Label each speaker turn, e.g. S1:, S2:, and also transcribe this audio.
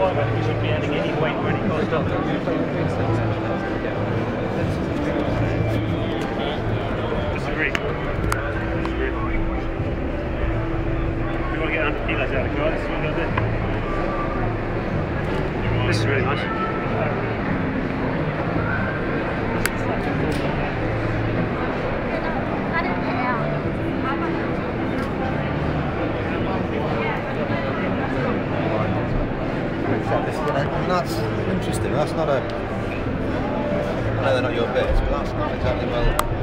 S1: we should be adding any weight when it goes Disagree.
S2: Disagree. We want to get 100 kilos out of cars, this is really nice.
S3: this, you know, that's interesting. That's not a.
S4: I know they're not your bits, but that's not exactly well.